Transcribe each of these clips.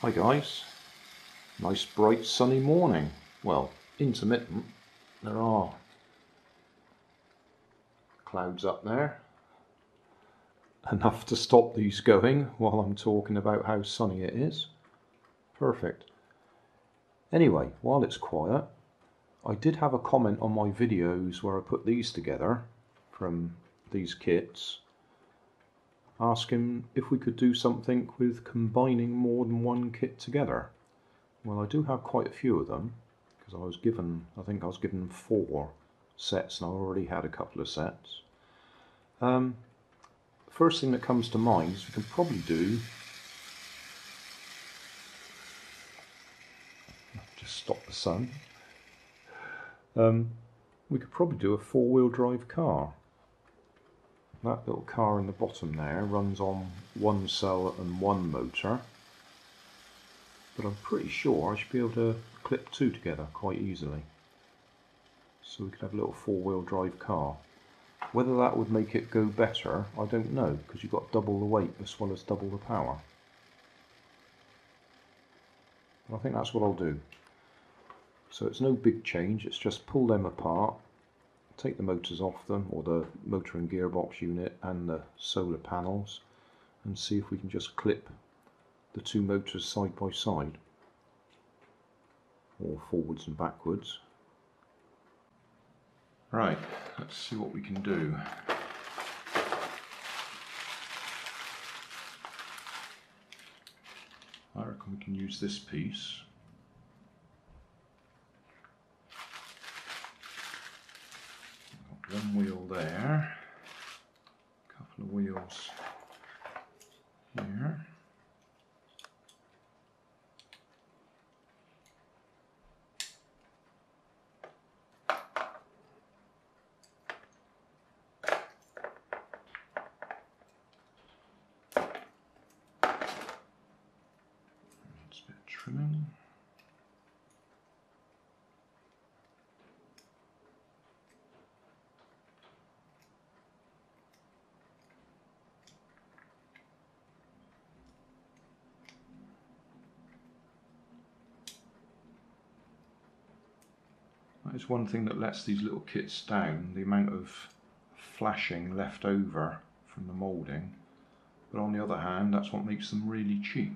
Hi guys, nice bright sunny morning. Well, intermittent. There are clouds up there. Enough to stop these going while I'm talking about how sunny it is. Perfect. Anyway, while it's quiet, I did have a comment on my videos where I put these together from these kits asking if we could do something with combining more than one kit together. Well, I do have quite a few of them because I was given, I think I was given four sets and I already had a couple of sets. Um, first thing that comes to mind is we can probably do just stop the sun. Um, we could probably do a four-wheel drive car. That little car in the bottom there runs on one cell and one motor. But I'm pretty sure I should be able to clip two together quite easily. So we could have a little four-wheel drive car. Whether that would make it go better, I don't know, because you've got double the weight as well as double the power. But I think that's what I'll do. So it's no big change, it's just pull them apart take the motors off them or the motor and gearbox unit and the solar panels and see if we can just clip the two motors side by side or forwards and backwards. Right, let's see what we can do. I reckon we can use this piece one wheel there, a couple of wheels here. It's a bit trimming. That is one thing that lets these little kits down, the amount of flashing left over from the moulding. But on the other hand, that's what makes them really cheap.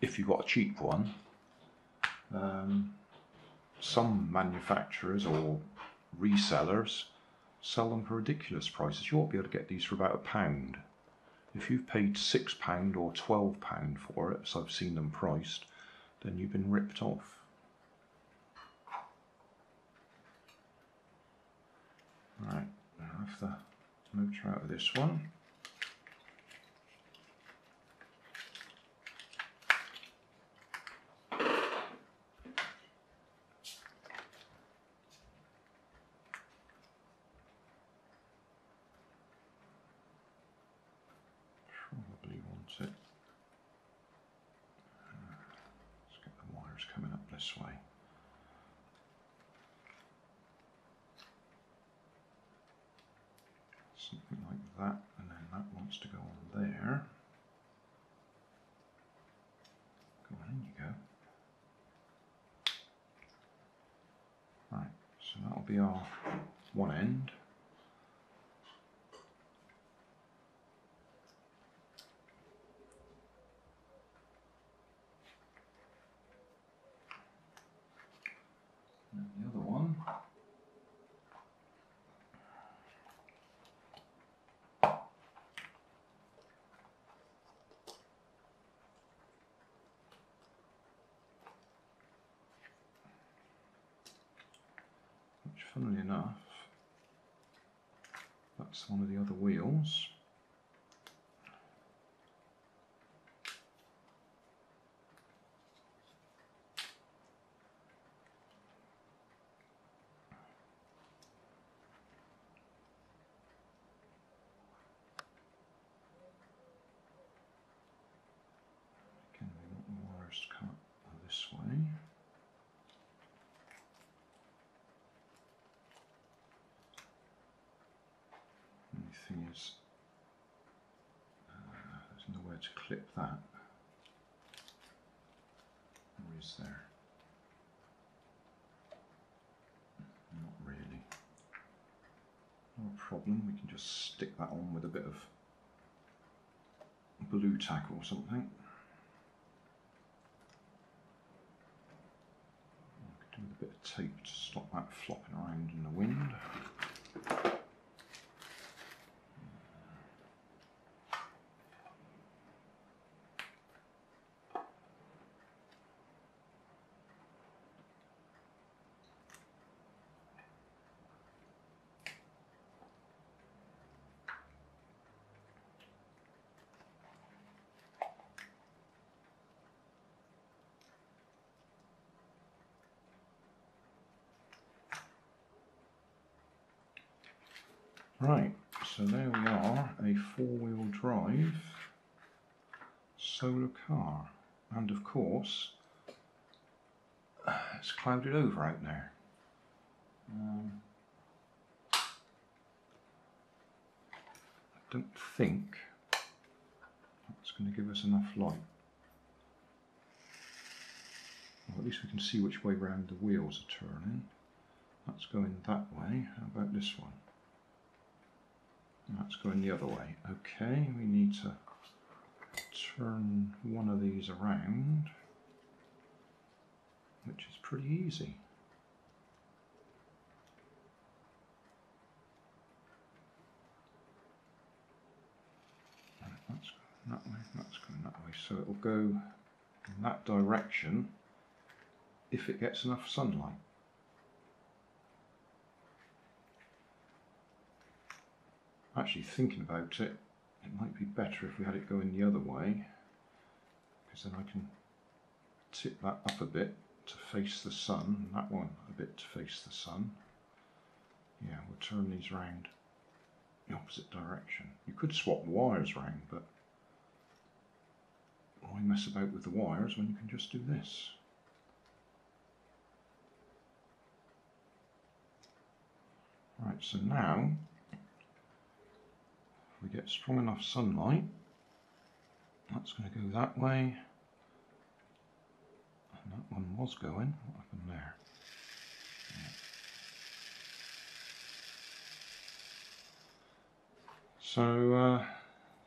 If you've got a cheap one. Um, some manufacturers or resellers sell them for ridiculous prices. You ought to be able to get these for about a pound. If you've paid £6 or £12 for it, as I've seen them priced, then you've been ripped off. Right, I have the motor out of this one. Probably want it. Uh, let's get the wires coming up this way. something like that and then that wants to go on there. Go on in you go. Right so that'll be our one end and the other one which funnily enough that's one of the other wheels Again, we want the wires to come up this way. Only thing is, uh, there's nowhere to clip that. is there? Not really. No problem, we can just stick that on with a bit of Blu Tack or something. Do a bit of tape to stop that flopping around in the wind. Right, so there we are, a four-wheel drive solar car. And of course, it's clouded over out there. Um, I don't think that's going to give us enough light. Well, at least we can see which way round the wheels are turning. That's going that way. How about this one? That's going the other way. Okay, we need to turn one of these around, which is pretty easy. That's going that way, that's going that way. So it will go in that direction if it gets enough sunlight. Actually thinking about it, it might be better if we had it going the other way because then I can tip that up a bit to face the sun and that one a bit to face the sun. Yeah, we'll turn these round the opposite direction. You could swap the wires round, but why mess about with the wires when you can just do this? Right, so now we get strong enough sunlight, that's going to go that way. And that one was going. What happened there? Yeah. So, uh,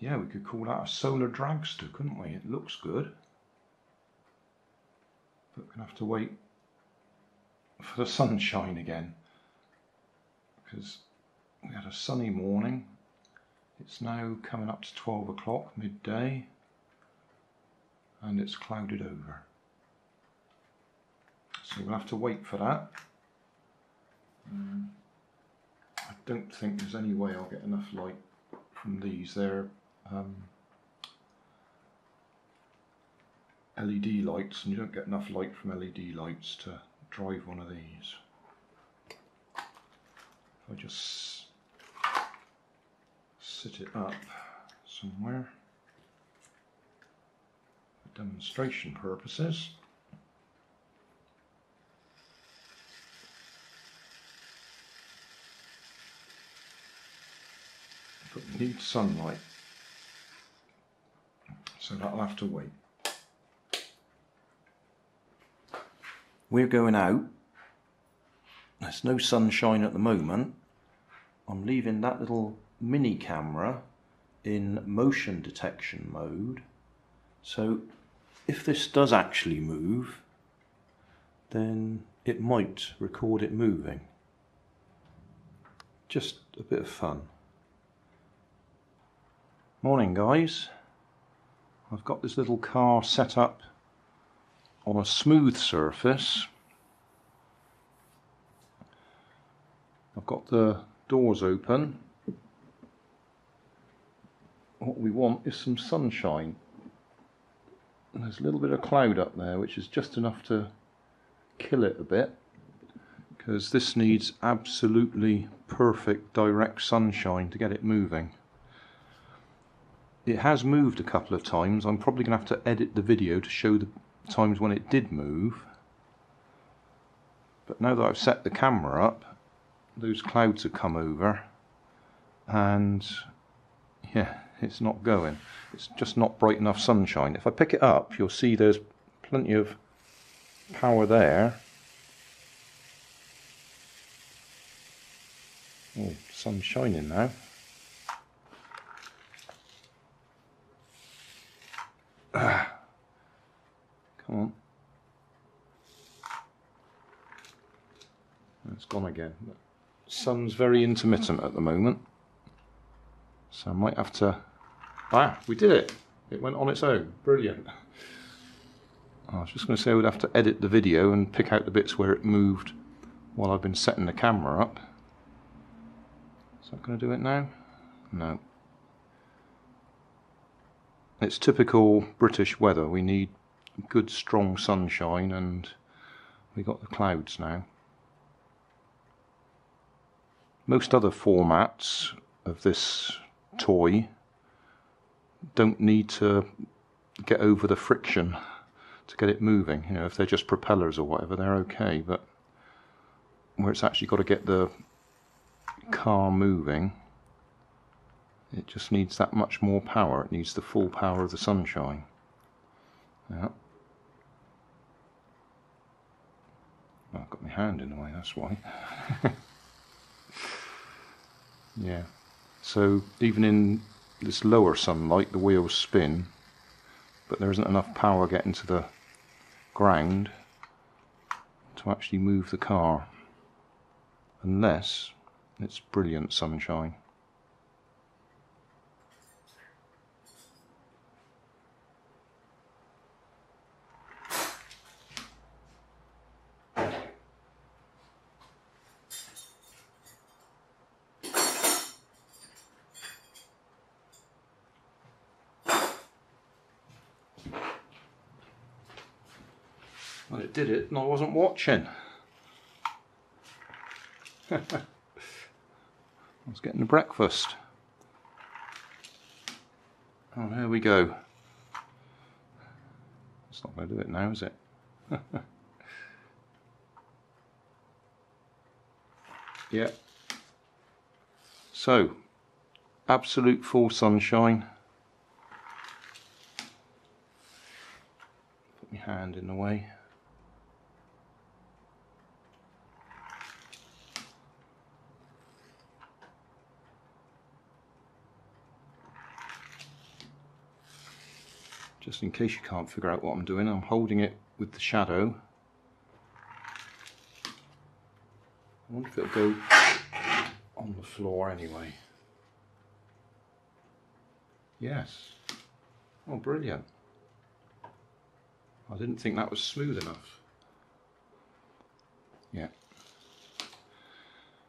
yeah, we could call that a solar dragster, couldn't we? It looks good. But we're going to have to wait for the sunshine again. Because we had a sunny morning it's now coming up to 12 o'clock midday and it's clouded over. So we'll have to wait for that. Um, I don't think there's any way I'll get enough light from these. They're um, LED lights and you don't get enough light from LED lights to drive one of these. If I just sit it up somewhere for demonstration purposes. But we need sunlight, so that'll have to wait. We're going out. There's no sunshine at the moment. I'm leaving that little mini camera in motion detection mode. So if this does actually move, then it might record it moving. Just a bit of fun. Morning guys. I've got this little car set up on a smooth surface. I've got the doors open what we want is some sunshine. There's a little bit of cloud up there, which is just enough to kill it a bit, because this needs absolutely perfect direct sunshine to get it moving. It has moved a couple of times. I'm probably going to have to edit the video to show the times when it did move. But now that I've set the camera up, those clouds have come over and yeah, it's not going. It's just not bright enough sunshine. If I pick it up, you'll see there's plenty of power there. Oh, sun's shining now. Ah. Come on. It's gone again. sun's very intermittent at the moment. So I might have to... Ah, we did it. It went on its own. Brilliant. I was just going to say we'd have to edit the video and pick out the bits where it moved while I've been setting the camera up. Is that going to do it now? No. It's typical British weather. We need good strong sunshine and we got the clouds now. Most other formats of this toy don't need to get over the friction to get it moving. You know, if they're just propellers or whatever, they're okay. But where it's actually got to get the car moving, it just needs that much more power. It needs the full power of the sunshine. Yeah. Well, I've got my hand in the way, that's why. yeah. So even in this lower sunlight, the wheels spin, but there isn't enough power getting to the ground to actually move the car unless it's brilliant sunshine. Well, it did it and I wasn't watching. I was getting the breakfast. Oh, there we go. It's not going to do it now, is it? yeah. So, absolute full sunshine. Put my hand in the way. Just in case you can't figure out what I'm doing I'm holding it with the shadow. I wonder if it'll go on the floor anyway. Yes. Oh brilliant. I didn't think that was smooth enough. Yeah.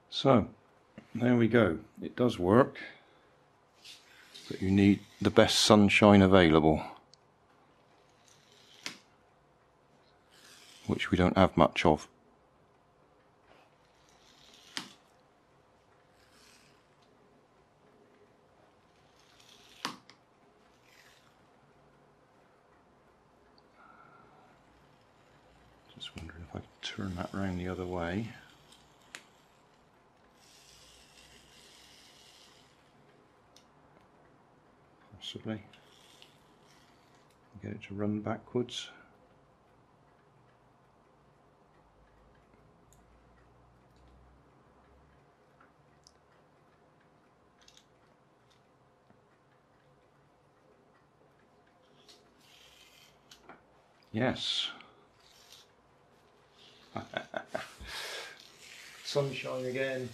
So there we go. It does work but you need the best sunshine available which we don't have much of. Just wondering if I can turn that round the other way. Possibly. Get it to run backwards. Yes. Sunshine again.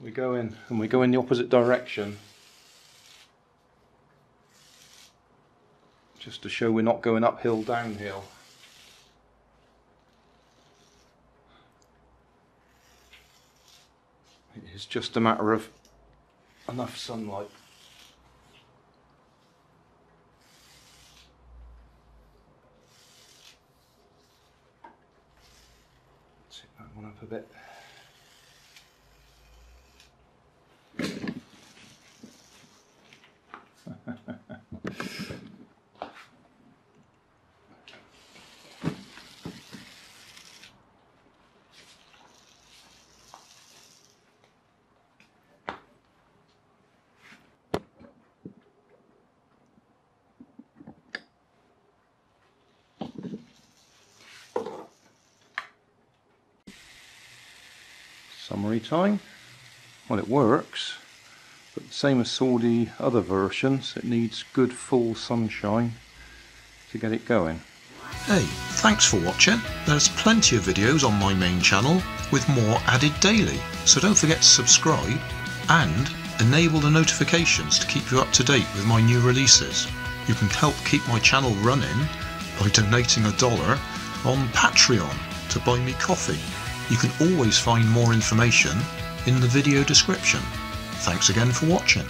We go in and we go in the opposite direction. Just to show we're not going uphill, downhill. It is just a matter of enough sunlight. one up a bit. Summary time. Well, it works, but the same as all the other versions, it needs good full sunshine to get it going. Hey, thanks for watching. There's plenty of videos on my main channel with more added daily, so don't forget to subscribe and enable the notifications to keep you up to date with my new releases. You can help keep my channel running by donating a dollar on Patreon to buy me coffee. You can always find more information in the video description. Thanks again for watching.